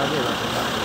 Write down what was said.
A ver, a 白